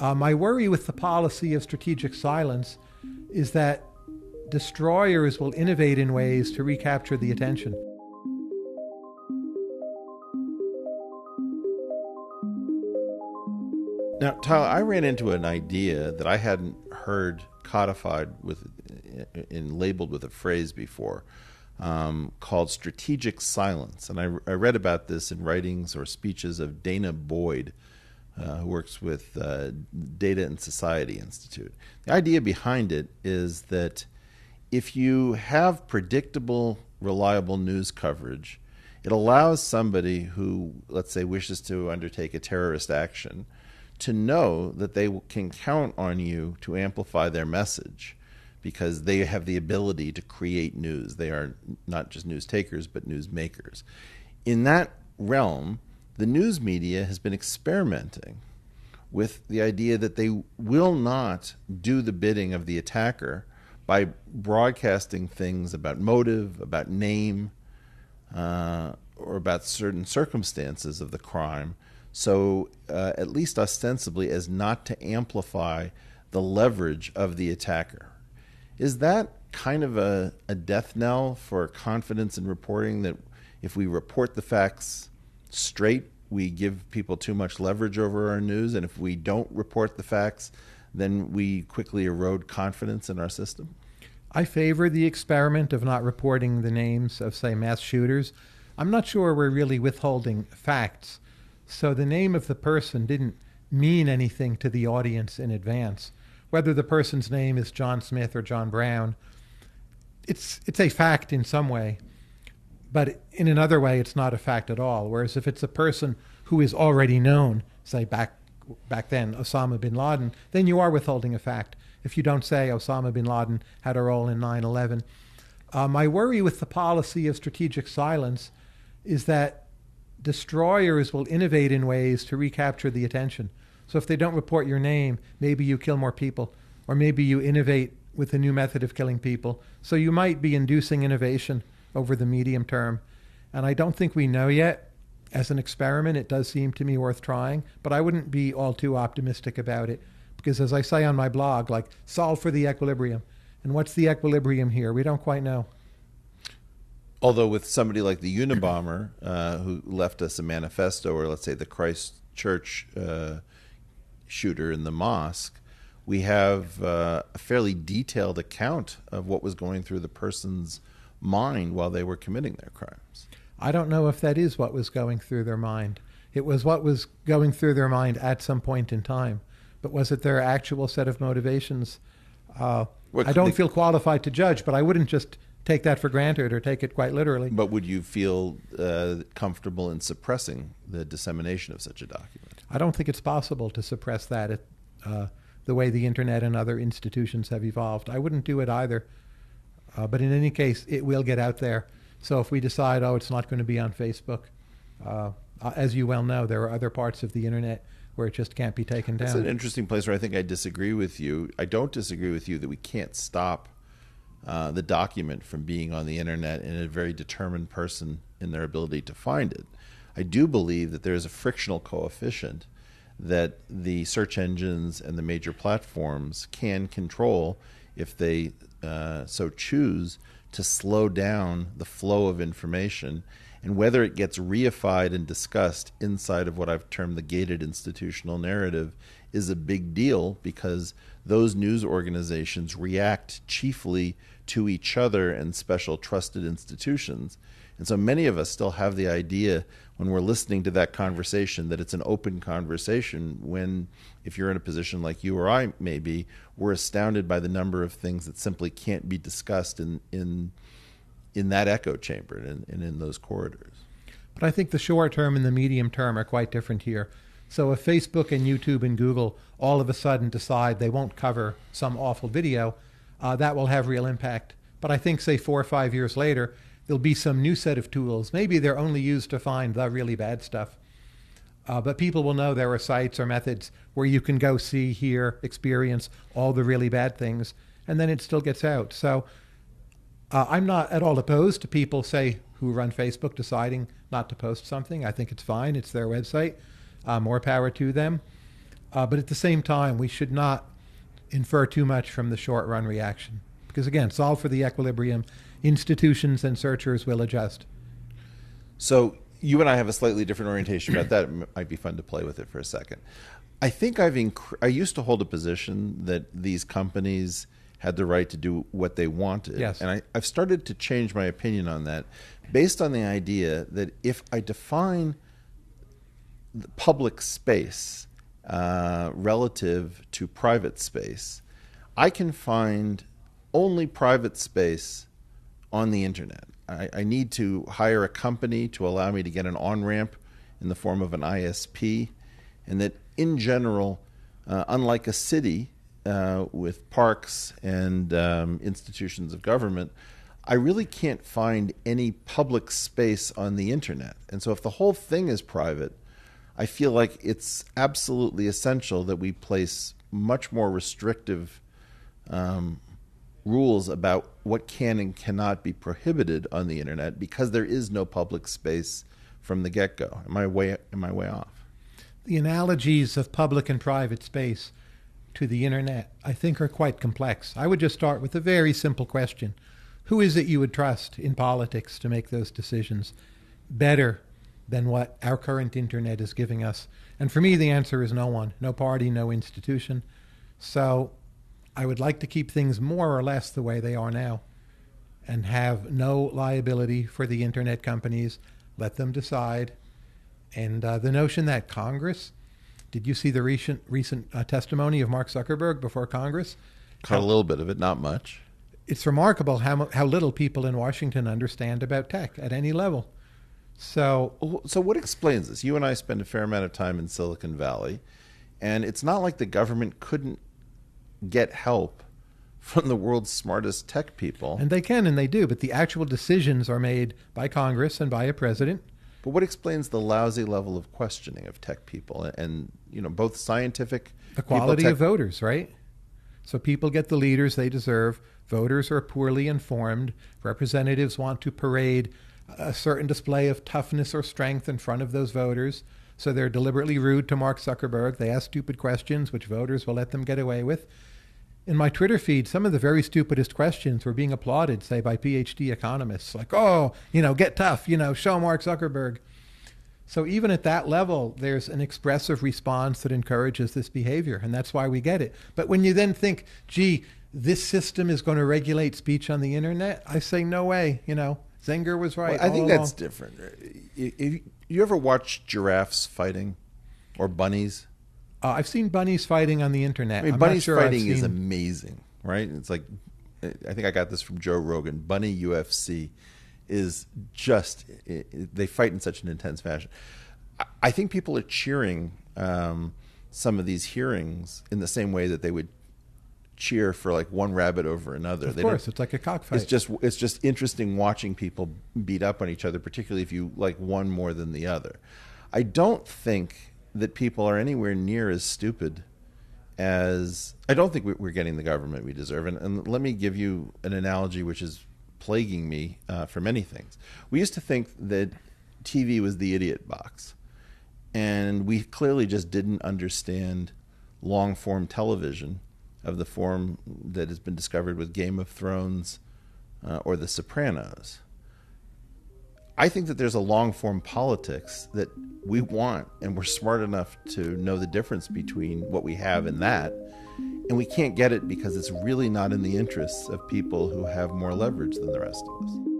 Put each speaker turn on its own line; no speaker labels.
Uh, my worry with the policy of strategic silence is that destroyers will innovate in ways to recapture the attention.
Now, Tyler, I ran into an idea that I hadn't heard codified with and labeled with a phrase before um, called strategic silence. And I, I, read about this in writings or speeches of danah boyd, uh, who works with uh, Data and Society Institute. The idea behind it is that if you have predictable, reliable news coverage, it allows somebody who, let's say, wishes to undertake a terrorist action to know that they can count on you to amplify their message because they have the ability to create news. They are not just news takers, but news makers. In that realm, the news media has been experimenting with the idea that they will not do the bidding of the attacker by broadcasting things about motive, about name, uh, or about certain circumstances of the crime. So, uh, at least ostensibly, as not to amplify the leverage of the attacker. Is that kind of a, a death knell for confidence in reporting that if we report the facts straight, we give people too much leverage over our news, and if we don't report the facts, then we quickly erode confidence in our system?
I favor the experiment of not reporting the names of, say, mass shooters. I'm not sure we're really withholding facts. So the name of the person didn't mean anything to the audience in advance whether the person's name is John Smith or John Brown, it's it's a fact in some way, but in another way, it's not a fact at all. Whereas if it's a person who is already known, say back back then Osama bin Laden, then you are withholding a fact. If you don't say Osama bin Laden had a role in 9/11, uh, my worry with the policy of strategic silence is that destroyers will innovate in ways to recapture the attention. So if they don't report your name, maybe you kill more people, or maybe you innovate with a new method of killing people. So you might be inducing innovation over the medium term. And I don't think we know yet. As an experiment, it does seem to me worth trying, but I wouldn't be all too optimistic about it. Because as I say on my blog, like, solve for the equilibrium. And what's the equilibrium here? We don't quite know.
Although, with somebody like the Unabomber, uh, who left us a manifesto, or let's say the Christchurch uh, shooter in the mosque, we have uh, a fairly detailed account of what was going through the person's mind while they were committing their crimes.
I don't know if that is what was going through their mind. It was what was going through their mind at some point in time. But was it their actual set of motivations? Uh, I don't they, feel qualified to judge, but I wouldn't just take that for granted or take it quite literally.
But would you feel uh, comfortable in suppressing the dissemination of such a document?
I don't think it's possible to suppress that uh, the way the internet and other institutions have evolved. I wouldn't do it either. Uh, but in any case, it will get out there. So if we decide, oh, it's not going to be on Facebook, uh, uh, as you well know, there are other parts of the internet where it just can't be taken down.
That's an interesting place where I think I disagree with you. I don't disagree with you that we can't stop uh, the document from being on the internet and a very determined person in their ability to find it. I do believe that there is a frictional coefficient that the search engines and the major platforms can control if they uh, so choose to slow down the flow of information and whether it gets reified and discussed inside of what I've termed the gated institutional narrative is a big deal because those news organizations react chiefly to each other and special trusted institutions. And so many of us still have the idea when we're listening to that conversation that it's an open conversation when if you're in a position like you or I may be, we're astounded by the number of things that simply can't be discussed in in in that echo chamber and, and in those corridors.
But I think the short term and the medium term are quite different here. So if Facebook and YouTube and Google all of a sudden decide they won't cover some awful video, uh, that will have real impact. But I think, say, four or five years later, there'll be some new set of tools. Maybe they're only used to find the really bad stuff. Uh, but people will know there are sites or methods where you can go see, hear, experience all the really bad things, and then it still gets out. So uh, I'm not at all opposed to people, say, who run Facebook deciding not to post something. I think it's fine. It's their website. Uh, more power to them. Uh, but at the same time, we should not infer too much from the short run reaction. Because again, solve for the equilibrium. Institutions and searchers will adjust.
So you and I have a slightly different orientation about that. It might be fun to play with it for a second. I think I've inc- I used to hold a position that these companies had the right to do what they wanted.
Yes.
And I, I've started to change my opinion on that based on the idea that if I define the public space uh, relative to private space, I can find only private space on the internet. I, I need to hire a company to allow me to get an on ramp in the form of an ISP, and that in general, uh, unlike a city uh, with parks and um, institutions of government, I really can't find any public space on the internet. And so, if the whole thing is private, I feel like it's absolutely essential that we place much more restrictive um, rules about what can and cannot be prohibited on the internet because there is no public space from the get go. Am I way am I way off?
The analogies of public and private space to the internet, I think, are quite complex. I would just start with a very simple question Who is it you would trust in politics to make those decisions better than what our current internet is giving us? And for me, the answer is no one, no party, no institution. So I would like to keep things more or less the way they are now and have no liability for the internet companies. Let them decide. And uh, the notion that Congress, did you see the recent recent uh, testimony of Mark Zuckerberg before Congress?
Caught a little bit of it, not much.
It's remarkable how how little people in Washington understand about tech at any level. So
So, what explains this? You and I spend a fair amount of time in Silicon Valley, and it's not like the government couldn't get help from the world's smartest tech people.
and they can and they do, but the actual decisions are made by Congress and by a president.
But what explains the lousy level of questioning of tech people and, you know both scientific
The
people,
quality
tech-
of voters, right? So people get the leaders they deserve. Voters are poorly informed. Representatives want to parade a certain display of toughness or strength in front of those voters. So they're deliberately rude to Mark Zuckerberg. They ask stupid questions, which voters will let them get away with. In my Twitter feed, some of the very stupidest questions were being applauded, say, by PhD economists, like, oh, you know, get tough, you know, show Mark Zuckerberg. So even at that level, there's an expressive response that encourages this behavior, and that's why we get it. But when you then think, gee, this system is going to regulate speech on the internet, I say, no way. You know, Zenger was right.
Well, I think
all
that's different. If you, you ever watch giraffes fighting or bunnies?
Uh, I've seen bunnies fighting on the internet.
I mean,
I'm
bunnies
sure
fighting is amazing, right? It's like I think I got this from Joe Rogan. Bunny UFC is just i i- they fight in such an intense fashion. I- I think people are cheering um, some of these hearings in the same way that they would cheer for like one rabbit over another.
Of
They
course, it's like a cockfight.
it's just it's just interesting watching people beat up on each other, particularly if you like one more than the other. I don't think that people are anywhere near as stupid as I don't think we- we're getting the government we deserve. And, and let me give you an analogy which is plaguing me uh, for many things. We used to think that TV was the idiot box, and we clearly just didn't understand long form television of the form that has been discovered with Game of Thrones uh, or The Sopranos. I think that there's a long form politics that we want, and we're smart enough to know the difference between what we have and that. And we can't get it because it's really not in the interests of people who have more leverage than the rest of us.